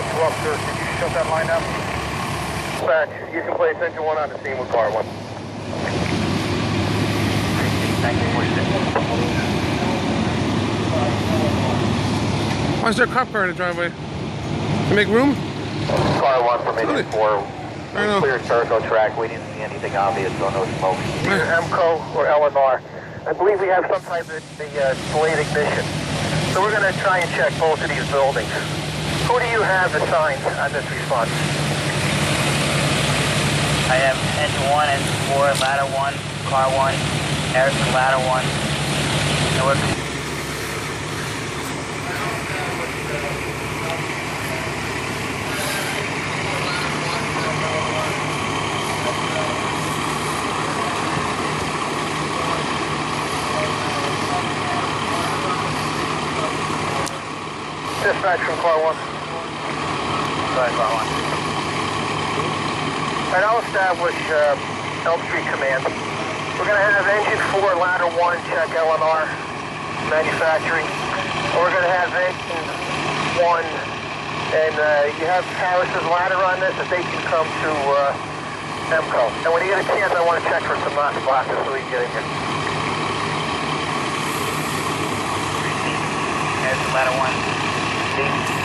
officer, did you shut that line down? Dispatch, you can place engine one on the scene with car one. Why is there a cop car in the driveway? To make room? Car one from Really? 84. I know. Clear Turco track. We didn't see anything obvious, so no smoke. Either MCO or LNR. I believe we have some type of the, uh, delayed ignition. So we're going to try and check both of these buildings. Who do you have assigned on this response? I have engine 1, engine 4, ladder 1, car 1, Harrison ladder 1, North. Dispatch from car 1 side by. And I'll establish uh, Elm Street command. We're going to have engine 4, ladder 1, check LMR, manufacturing. We're going to have engine 1, and uh, you have Harris's ladder on this that they can come to uh, MCO. And when you get a chance, I want to check for some non-blockers so we can get in here. Ladder 1.